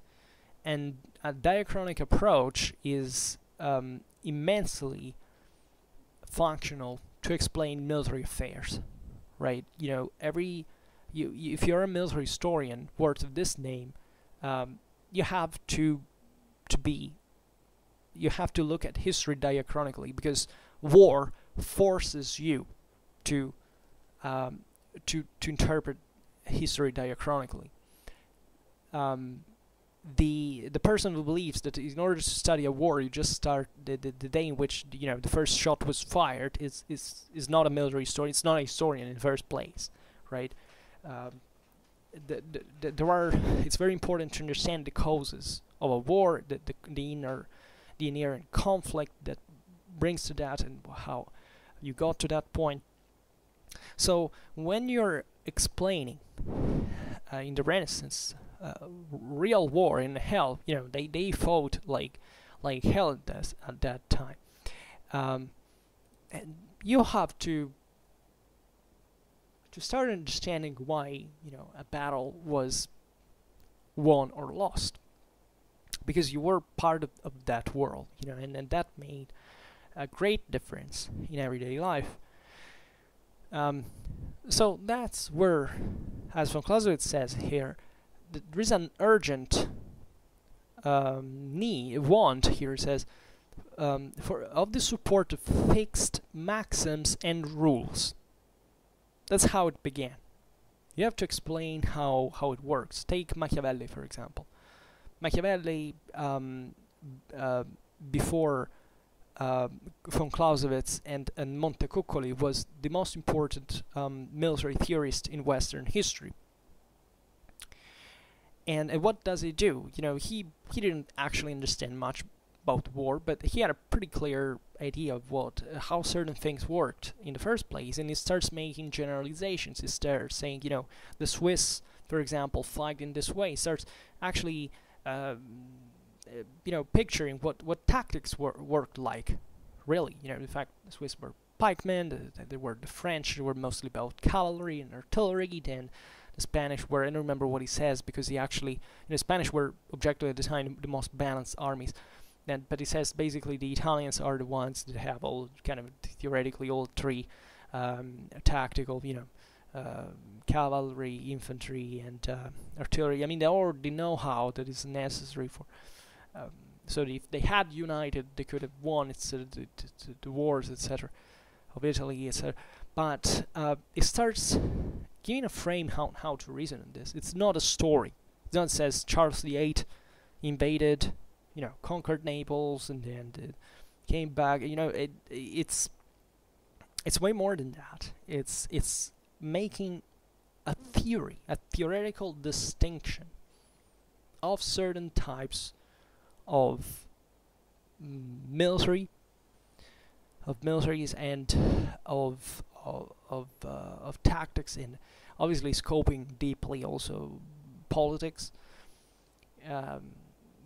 and a diachronic approach is um, immensely functional to explain military affairs, right? You know, every you, you if you're a military historian worth of this name, um, you have to to be you have to look at history diachronically because war forces you to um, to to interpret history diachronically. Um, the the person who believes that in order to study a war you just start the, the, the day in which you know the first shot was fired is is is not a military story. It's not a historian in the first place, right? Um, the, the, the, there are. It's very important to understand the causes of a war, the the, the inner the inherent conflict that brings to that, and how you got to that point. So when you're explaining uh, in the Renaissance uh, real war in hell, you know they, they fought like like hell at that, at that time. Um, and you have to to start understanding why you know a battle was won or lost. Because you were part of, of that world you know and, and that made a great difference in everyday life. Um, so that's where as von Clausewitz says here th- there is an urgent um, need want here says um, for of the support of fixed maxims and rules that's how it began you have to explain how how it works take Machiavelli for example Machiavelli um, uh, before uh, von Clausewitz and, and Montecuccoli was the most important um, military theorist in Western history. And, and what does he do? You know, he he didn't actually understand much about war, but he had a pretty clear idea of what uh, how certain things worked in the first place, and he starts making generalizations. He starts saying, you know, the Swiss, for example, flagged in this way. Starts actually uh, you know, picturing what, what tactics were worked like, really. You know, in fact, the Swiss were pikemen, the, the, were the French They were mostly about cavalry and artillery, then the Spanish were, I don't remember what he says, because he actually, you know, Spanish were objectively at the time the most balanced armies. Then, but it says basically the Italians are the ones that have all kind of theoretically all three um, tactical, you know, uh, cavalry, infantry, and uh, artillery. I mean, they already know how that is necessary for. Um, so if they had united, they could have won it's, uh, the, the, the wars, etc., of Italy, etc. But uh, it starts giving a frame how how to reason on this. It's not a story. It not says Charles VIII invaded, you know, conquered Naples, and then came back. You know, it it's it's way more than that. It's it's making a theory, a theoretical distinction of certain types of military, of militaries, and of of of, uh, of tactics, and obviously scoping deeply also politics. Um,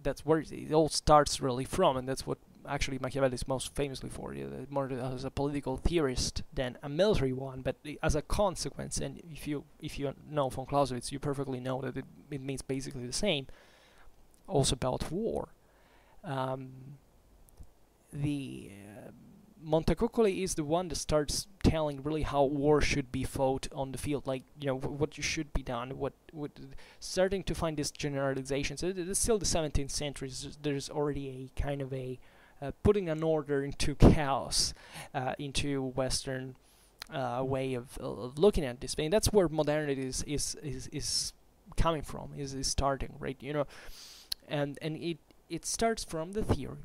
that's where it all starts really from, and that's what actually Machiavelli is most famously for more as a political theorist than a military one, but as a consequence, and if you if you know von Clausewitz, you perfectly know that it, it means basically the same. Also about war. Um, the uh, Montecuccoli is the one that starts telling really how war should be fought on the field, like you know what you should be done, what what starting to find this generalization. So it's still the 17th century. There's already a kind of a uh, putting an order into chaos, uh, into Western uh, way of, of, looking at this thing. That's where modernity is is is, is coming from. Is is starting right? You know, and and it it starts from the theory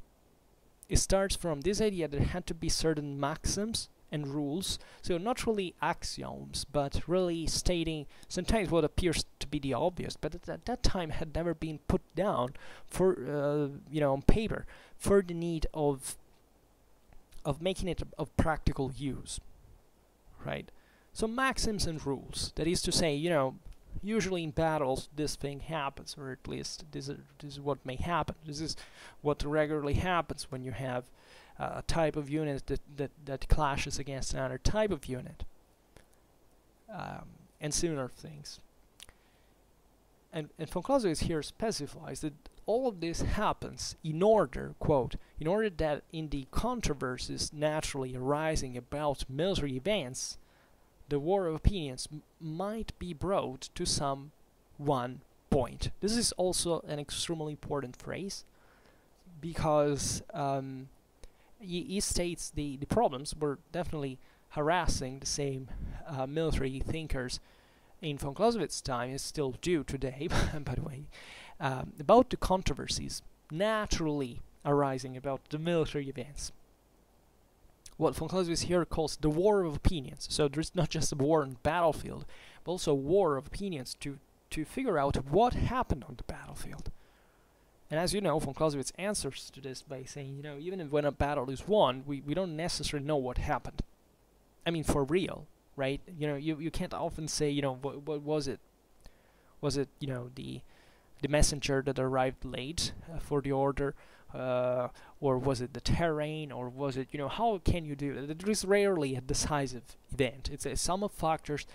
it starts from this idea that there had to be certain maxims and rules, so not really axioms, but really stating sometimes what appears to be the obvious, but at, at that time had never been put down for, uh, you know, on paper for the need of of making it of practical use, right? So maxims and rules, that is to say, you know, usually in battles this thing happens or at least this is, this is what may happen this is what regularly happens when you have a type of unit that, that, that clashes against another type of unit um, and similar things and, and von Clausewitz here specifies that all of this happens in order, quote, in order that in the controversies naturally arising about military events, the war of opinions might be brought to some one point. This is also an extremely important phrase because um, he, he, states the, the problems were definitely harassing the same uh, military thinkers in von Clausewitz's time is still due today, by the way, um, about the controversies naturally arising about the military events what von Clausewitz here calls the war of opinions. So there's not just a war on the battlefield, but also a war of opinions to, to figure out what happened on the battlefield. And as you know, von Clausewitz answers to this by saying, you know, even when a battle is won, we, we don't necessarily know what happened. I mean, for real, right? You know, you, you can't often say, you know, what, what was it? Was it, you know, the the messenger that arrived late uh, for the order? uh, or was it the terrain, or was it, you know, how can you do it? There is rarely a decisive event. It's a sum of factors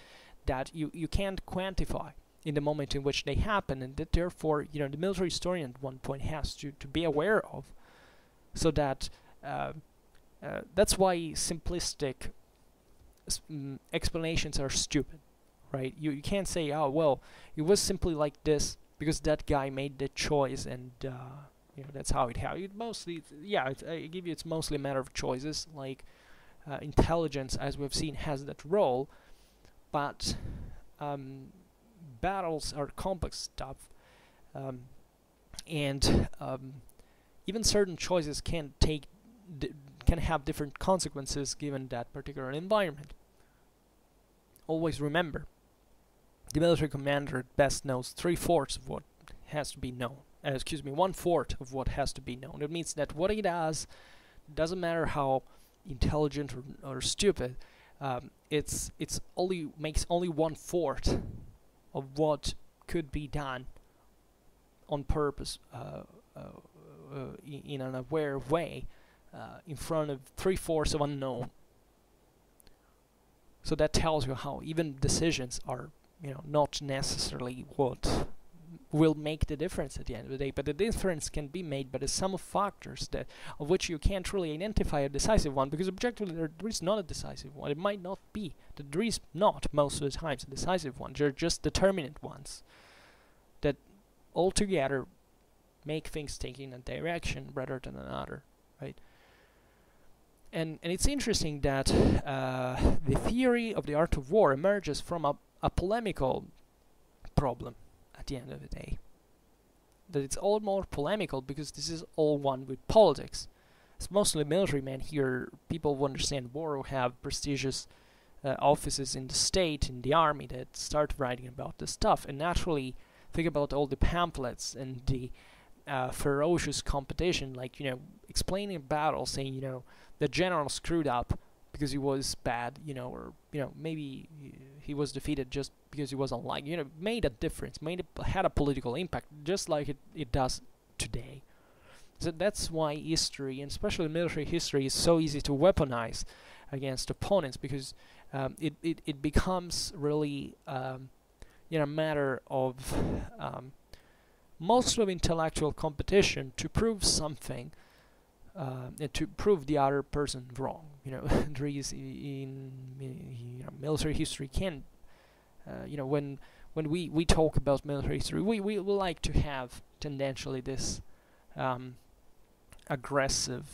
that you, you can't quantify in the moment in which they happen, and that therefore, you know, the military historian at one point has to, to be aware of, so that uh, uh, that's why simplistic mm, explanations are stupid, right? You you can't say, oh well, it was simply like this because that guy made the choice and uh, you know that's how it happened. Mostly, yeah, I give you it's mostly a matter of choices. Like uh, intelligence, as we've seen, has that role, but um, battles are complex stuff, um, and um, even certain choices can take can have different consequences given that particular environment. Always remember, the military commander best knows three fourths of what has to be known uh, excuse me, one fourth of what has to be known. It means that what he does doesn't matter how intelligent or, or stupid. Um, it's it's only makes only one fourth of what could be done on purpose uh, uh, uh in, an aware way uh, in front of three fourths of unknown. So that tells you how even decisions are you know not necessarily what will make the difference at the end of the day. But the difference can be made by the sum of factors that of which you can't really identify a decisive one because objectively there, there is not a decisive one. It might not be. That there is not most of the times a decisive one. They're just determinant ones that altogether make things take in a direction rather than another, right? And and it's interesting that uh, the theory of the art of war emerges from a, a polemical problem at the end of the day. That it's all more polemical because this is all one with politics. It's mostly military men here, people who understand war, who have prestigious uh, offices in the state, in the army, that start writing about this stuff. And naturally, think about all the pamphlets and the uh, ferocious competition, like, you know, explaining a battle, saying, you know, the general screwed up because he was bad, you know, or, you know, maybe he was defeated just because he wasn't like you know made a difference made it had a political impact just like it, it does today. So that's why history, and especially military history, is so easy to weaponize against opponents because um, it, it, it becomes really um, you know, a matter of um, mostly of intellectual competition to prove something uh, to prove the other person wrong. You know, there is in, in you know, military history can, uh, you know, when when we, we talk about military history, we, we, we like to have tendentially this um, aggressive,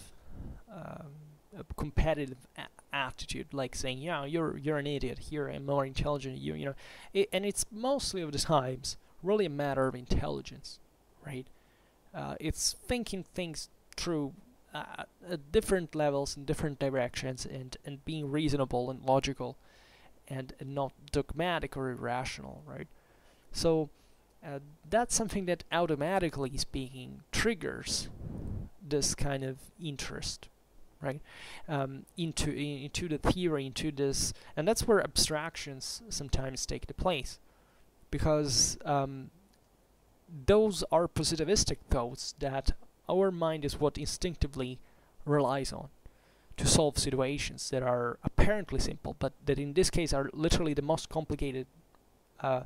um, competitive attitude, like saying, "Yeah, you're you're an idiot. Here, I'm more intelligent. You you know," it, and it's mostly of the times really a matter of intelligence, right? Uh, it's thinking things through uh, at different levels in different directions, and and being reasonable and logical, and, and not dogmatic or irrational, right? So. Uh, that's something that automatically speaking triggers this kind of interest right um, into into the theory into this and that's where abstractions sometimes take the place because um, those are positivistic thoughts that our mind is what instinctively relies on to solve situations that are apparently simple but that in this case are literally the most complicated uh,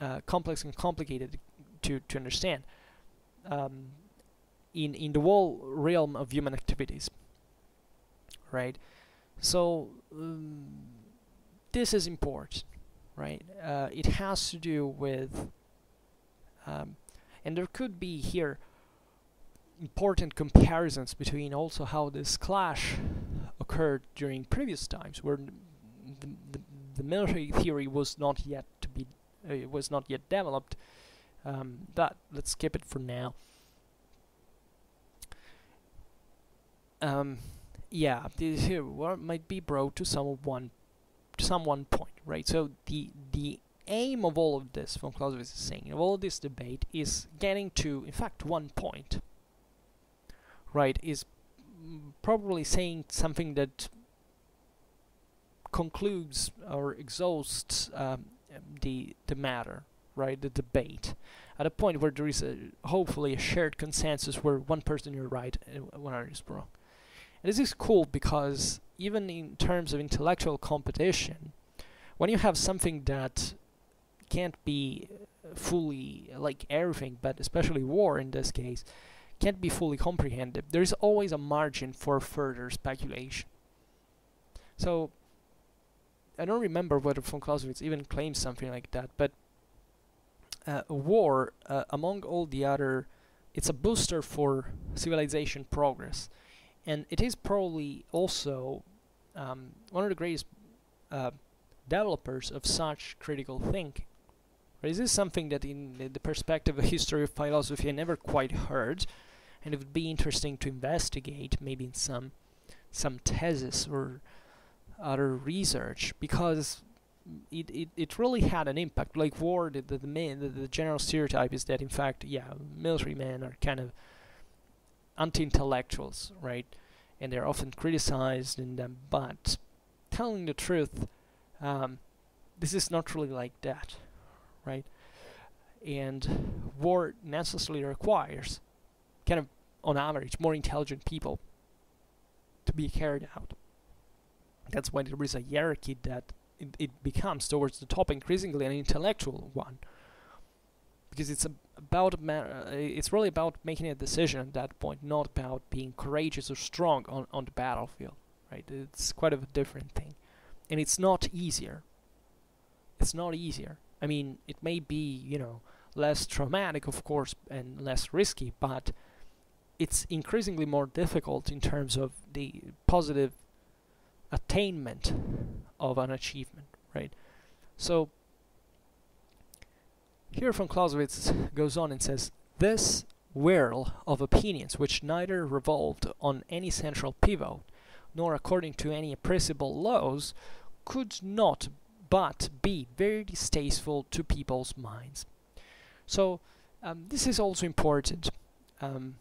uh, complex and complicated to, to understand. Um, in in the whole realm of human activities right? So um, this is important right? Uh, it has to do with um, and there could be here important comparisons between also how this clash occurred during previous times where the, the, the military theory was not yet to be uh, was not yet developed. Um, that let's skip it for now. Um, yeah, this here what might be brought to some one to some one point, right? So the the aim of all of this, von Clausewitz is saying, of all of this debate is getting to, in fact, one point, right? Is probably saying something that concludes or exhausts um, the the matter, right? The debate at a point where there is a hopefully a shared consensus where one person is right and one other is wrong. And this is cool because even in terms of intellectual competition, when you have something that can't be fully like everything, but especially war in this case, can't be fully comprehended, there's always a margin for further speculation. So I don't remember whether von Clausewitz even claims something like that, but uh, war, uh, among all the other, it's a booster for civilization progress and it is probably also um, one of the greatest uh, developers of such critical thinking. This is something that in the perspective of history of philosophy I never quite heard, and it would be interesting to investigate maybe in some some thesis or other research because it, it, it really had an impact. Like war, the the, the main the, the general stereotype is that in fact, yeah, military men are kind of anti-intellectuals, right? And they're often criticized in them. But telling the truth, um, this is not really like that, right? And war necessarily requires, kind of on average, more intelligent people to be carried out. That's why there is a hierarchy that it, it becomes towards the top increasingly an intellectual one because it's about uh, it's really about making a decision at that point, not about being courageous or strong on on the battlefield. Right? It's quite a different thing, and it's not easier. It's not easier. I mean, it may be you know less traumatic, of course, and less risky, but it's increasingly more difficult in terms of the positive attainment of an achievement, right? So here von Clausewitz goes on and says, This whirl of opinions, which neither revolved on any central pivot, nor according to any appreciable laws, could not but be very distasteful to people's minds. So um, this is also important um,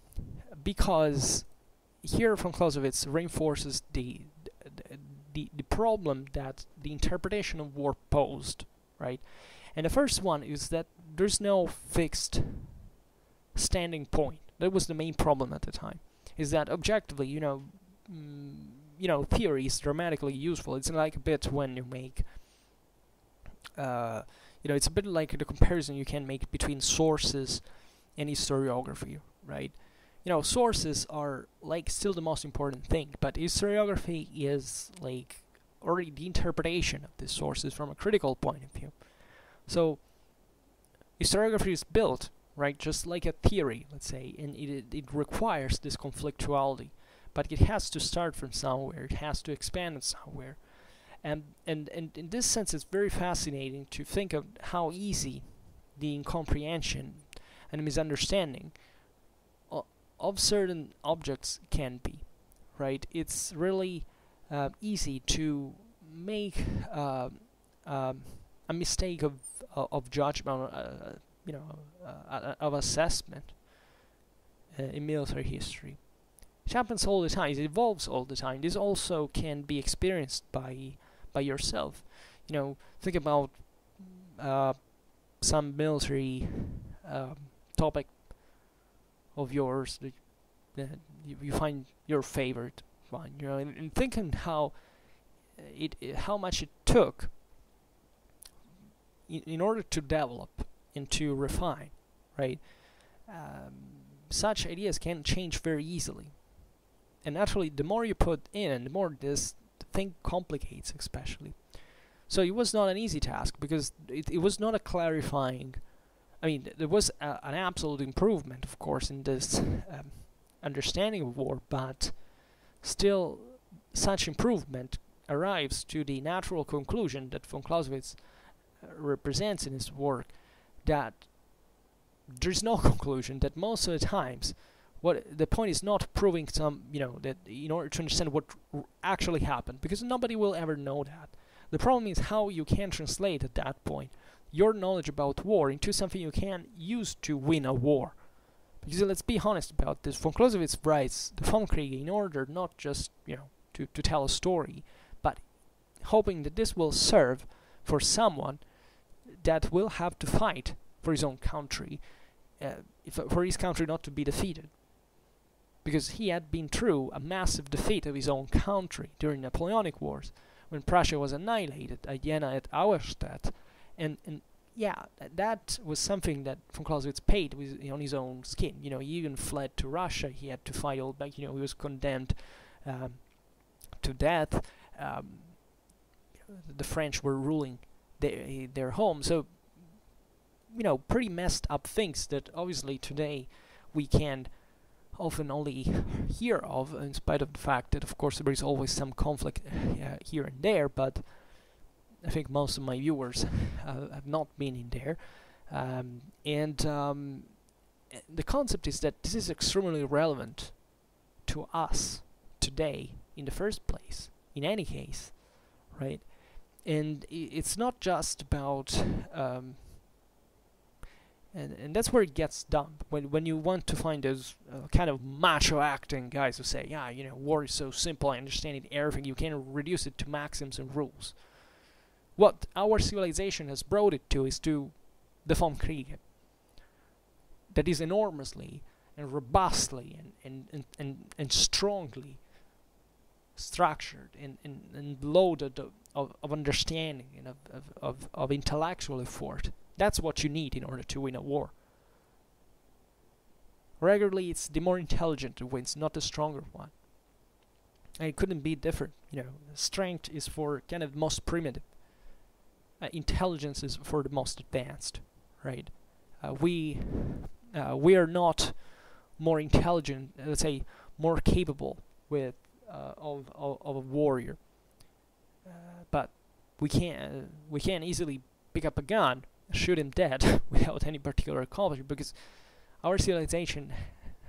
because here von Clausewitz reinforces the, the the problem that the interpretation of war posed, right? And the first one is that there's no fixed standing point. That was the main problem at the time. Is that objectively, you know, mm, you know, theory is dramatically useful. It's like a bit when you make, uh, you know, it's a bit like the comparison you can make between sources and historiography, right? You know, sources are like still the most important thing, but historiography is like already the interpretation of these sources from a critical point of view. So historiography is built, right, just like a theory, let's say, and it, it requires this conflictuality. But it has to start from somewhere, it has to expand somewhere. And, and, and in this sense, it's very fascinating to think of how easy the incomprehension and misunderstanding of certain objects can be, right? It's really uh, easy to make uh, a mistake of uh, of judgment, uh, you know, uh, of assessment in military history. It happens all the time. It evolves all the time. This also can be experienced by by yourself. You know, think about some military topic of yours that, you, you, find your favorite one. You know, and, and thinking how it, it, how much it took in, in order to develop and to refine, right? Um, such ideas can change very easily, and naturally, the more you put in, the more this thing complicates, especially. So it was not an easy task because it, it was not a clarifying. I mean, there was a, an absolute improvement, of course, in this um, understanding of war, but still, such improvement arrives to the natural conclusion that von Clausewitz uh, represents in his work that there's no conclusion that most of the times what the point is not proving some you know that in order to understand what actually happened because nobody will ever know that. The problem is how you can translate at that point your knowledge about war into something you can use to win a war. Because let's be honest about this. Von Clausewitz writes the Vom Kriege in order not just you know to, to tell a story but hoping that this will serve for someone that will have to fight for his own country, uh, if, for his country not to be defeated. Because he had been through a massive defeat of his own country during Napoleonic Wars, when Prussia was annihilated at Jena at Auerstedt, and, and yeah, that was something that von Clausewitz paid with, on his own skin. You know, he even fled to Russia. He had to fight all back. You know, he was condemned um, to death. Um, the French were ruling their, their home. So, you know, pretty messed up things that obviously today we can often only hear of, in spite of the fact that, of course, there is always some conflict uh, here and there, but I think most of my viewers have not been in there. Um, and um, the concept is that this is extremely relevant to us today in the first place, in any case, right? and it's not just about um, and and that's where it gets dumb when when you want to find those uh, kind of macho acting guys who say yeah you know war is so simple I understand it everything you can reduce it to maxims and rules what our civilization has brought it to is to the Vom Kriege that is enormously and robustly and and, and, and, and strongly structured and, and, and loaded of, of understanding and of, of, of, of intellectual effort. That's what you need in order to win a war. Regularly, it's the more intelligent who wins, not the stronger one. And it couldn't be different. You know, strength is for kind of most primitive. Uh, intelligence is for the most advanced, right? Uh, we uh, we are not more intelligent, let's say, more capable with uh, of, of, of a warrior. Uh, but we can't we can't easily pick up a gun, shoot him dead without any particular accomplishment because our civilization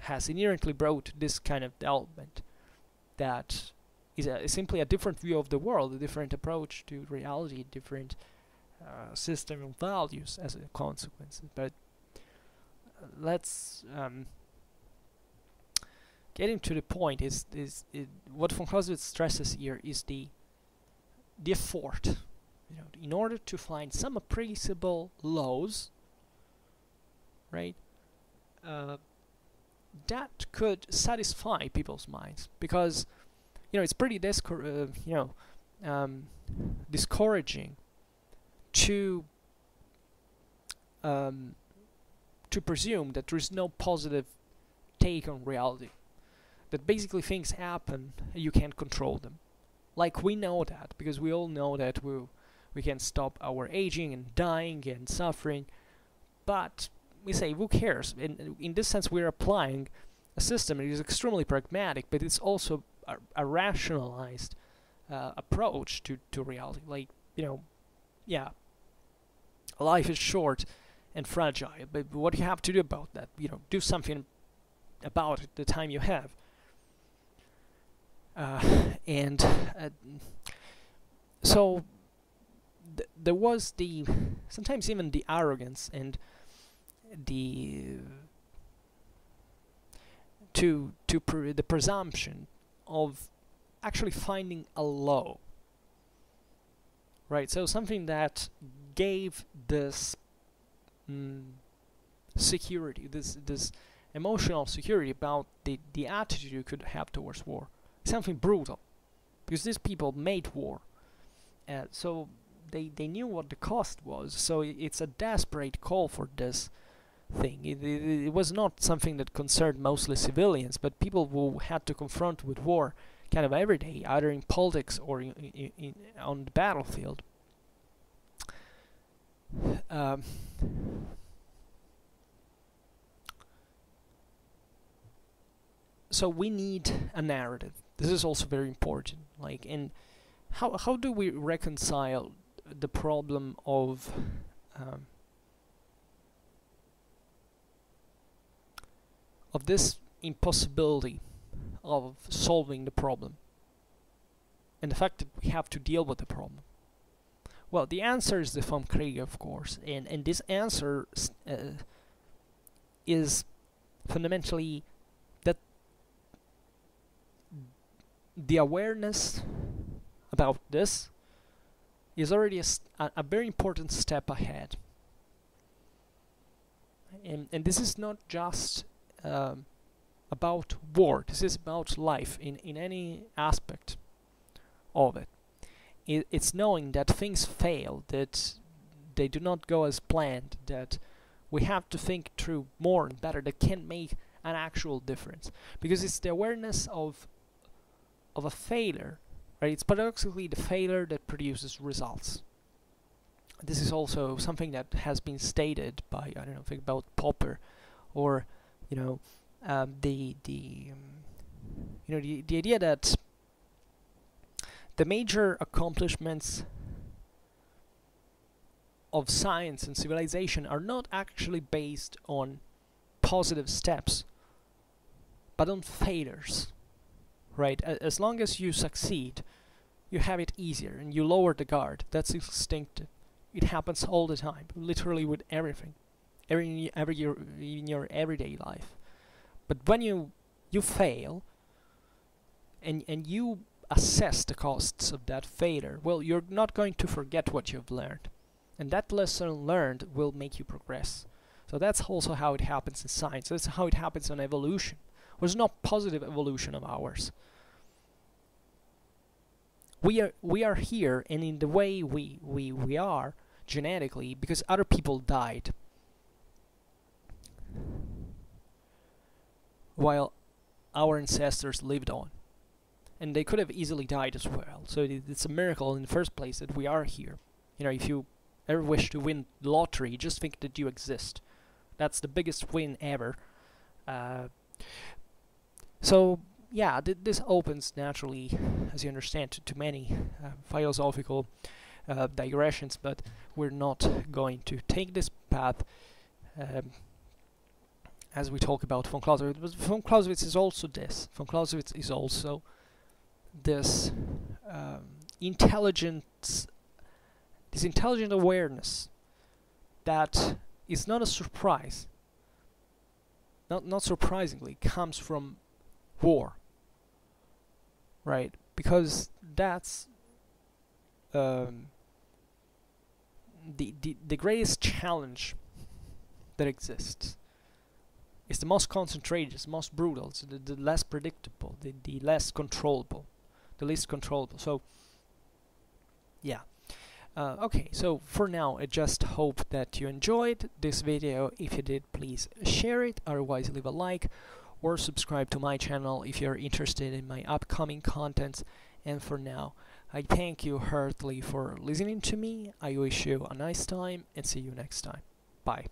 has inherently brought this kind of development that is, a, simply a different view of the world, a different approach to reality, different uh, system values as a consequence. But uh, let's um, getting to the point is is, is what von Clausewitz stresses here is the the effort you know in order to find some appreciable laws right uh, that could satisfy people's minds because you know it's pretty discor- uh, you know um, discouraging to um, to presume that there is no positive take on reality. That basically things happen you can't control them. Like we know that because we all know that we we can stop our aging and dying and suffering. But we say who cares? In in this sense we're applying a system that is extremely pragmatic but it's also a, a rationalized uh, approach to to reality. Like you know yeah life is short and fragile but what you have to do about that you know do something about it the time you have. Uh, and uh, so th- there was the sometimes even the arrogance and the to to the presumption of actually finding a law right so something that gave this mm, security this this emotional security about the the attitude you could have towards war. Something brutal. Because these people made war. Uh, so they they knew what the cost was. So it's a desperate call for this thing. It, it, it, was not something that concerned mostly civilians but people who had to confront with war kind of every day either in politics or in, in, in on the battlefield um, so we need a narrative. This is also very important like and how how do we reconcile the problem of um, of this impossibility of solving the problem and the fact that we have to deal with the problem well the answer is the vom Kriege of course and and this answer uh, is fundamentally that the awareness about this is already a, a, a very important step ahead and, and this is not just um, about war. This is about life in, in any aspect of it. It. It's knowing that things fail, that they do not go as planned, that we have to think through more and better, that can make an actual difference. Because it's the awareness of of a failure, right? It's paradoxically the failure that produces results. This is also something that has been stated by I don't know, think about Popper, or you know, um, the the um, you know the the idea that the major accomplishments of science and civilization are not actually based on positive steps, but on failures. Right? A as long as you succeed, you have it easier and you lower the guard. That's instinctive. It happens all the time, literally with everything every every year in your everyday life. But when you you fail and and you assess the costs of that failure, well, you're not going to forget what you've learned, and that lesson learned will make you progress. So that's also how it happens in science. That's how it happens in evolution. There's not positive evolution of ours. We are we are here, and in the way we we we are genetically because other people died while our ancestors lived on. And they could have easily died as well. So it's a miracle in the first place that we are here. You know, if you ever wish to win the lottery, just think that you exist. That's the biggest win ever. Uh, so, yeah, th this opens naturally, as you understand, to, to many uh, philosophical uh, digressions, but we're not going to take this path. Um, as we talk about von Clausewitz. But von Clausewitz is also this. Von Clausewitz is also this um, intelligence, this intelligent awareness that is not a surprise. Not not surprisingly, comes from war. Right, because that's um, the, the the greatest challenge that exists it's the most concentrated, it's the most brutal, it's the, the less predictable, the, the less controllable, the least controllable. So, yeah. Uh, okay, so for now, I just hope that you enjoyed this video. If you did, please share it, otherwise leave a like or subscribe to my channel if you're interested in my upcoming contents. And for now, I thank you heartily for listening to me. I wish you a nice time and see you next time. Bye.